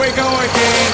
we go again.